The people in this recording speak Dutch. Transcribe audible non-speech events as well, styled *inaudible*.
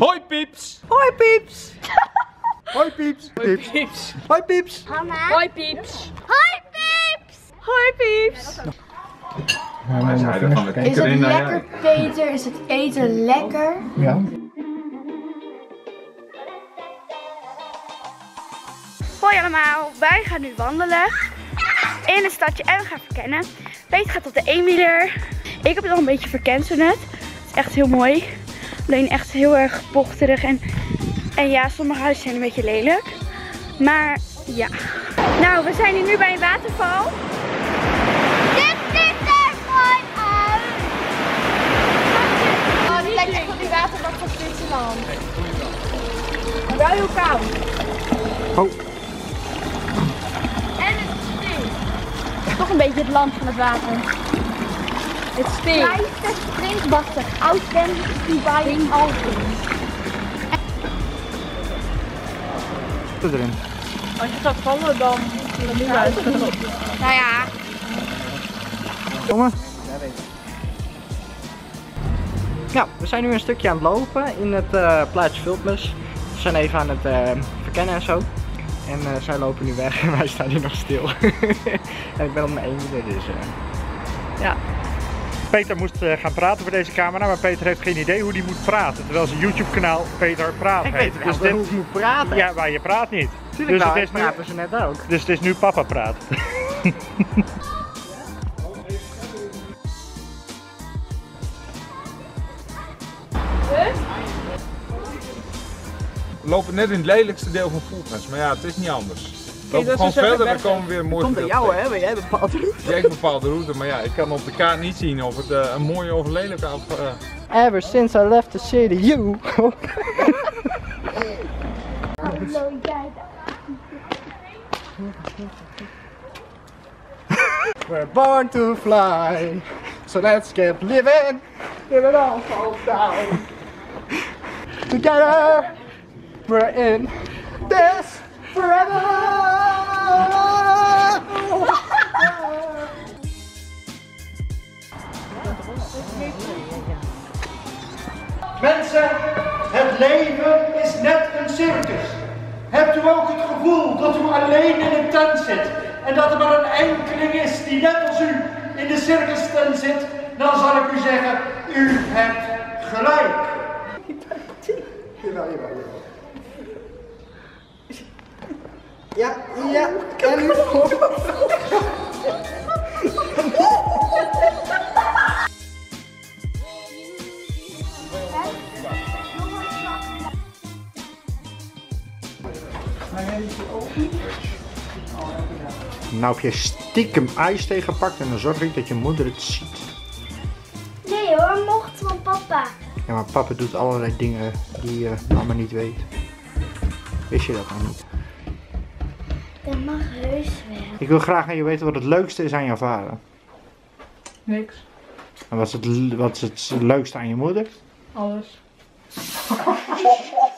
Hoi pieps! Hoi pieps! *laughs* Hoi pieps. Pieps. Pieps! Hoi pieps. Mama. Hoi pieps. Hoi Pieps. Hoi pieps! De Is het naar lekker Peter? Is het eten lekker? Ja. Hoi allemaal, wij gaan nu wandelen in het stadje en we gaan verkennen. Peter gaat op de Emiler. Ik heb het al een beetje verkend zo net. Het is echt heel mooi. Alleen echt heel erg bochterig en, en ja, sommige huizen zijn een beetje lelijk. Maar ja. Nou, we zijn hier nu bij een waterval. Dit ziet er mooi uit. Oh, dit lijkt echt op die waterbak van Zwitserland. Wel heel koud. Oh. En het stinkt. Toch een beetje het land van het water. Het stinkt. Vijfde springbassen. Oud-Den Dubai Alpen. erin. Als je gaat vallen dan er niet uit. Nou ja. Jongen. Ja, we zijn nu een stukje aan het lopen in het eh plaatsje Vultmes. We zijn even aan het eh, verkennen en zo. En eh, zij lopen nu weg *laughs* en wij staan hier nog stil. *laughs* en ik ben op mijn eentje, dus eh, ja. Peter moest eh, gaan praten voor deze camera, maar Peter heeft geen idee hoe hij moet praten. Terwijl zijn YouTube kanaal Peter Praat Ik heet. weet Dus wel hoe dit, ik moet praten. ja, maar je praat niet. Tuurlijk dus, wel, het is nu, praten ze net ook. dus het is nu papa praat. *laughs* We lopen net in het lelijkste deel van Voelkens, maar ja, het is niet anders. We lopen dat gewoon dus verder, dan komen we weer een mooi Komt aan beeld jou hè, jij bepaalt het. Jij bepaalt de route, maar ja, ik kan op de kaart niet zien of het eh, een mooie of een lelijke af... eh, Ever since I left the city, you. *laughs* We're born to fly, so let's get living. Till it all falls down. Together, we're in this forever. Mensen, het leven is net een circus. Hebt u ook het gevoel dat u alleen in een tent zit en dat er maar een enkeling is die net als u in de circus tent zit, dan zal ik u zeggen, u hebt gelijk. Jawel, jawel, jawel. Ja, ja, en nu Nou heb je stiekem ijs tegengepakt en dan zorg ik dat je moeder het ziet. Nee hoor, mocht van papa. Ja, maar papa doet allerlei dingen die je mama niet weet. Wist je dat nou niet? Dat mag heus wel. Ik wil graag aan je weten wat het leukste is aan jouw vader. Niks. En wat is het, wat is het leukste aan je moeder? Alles. *laughs*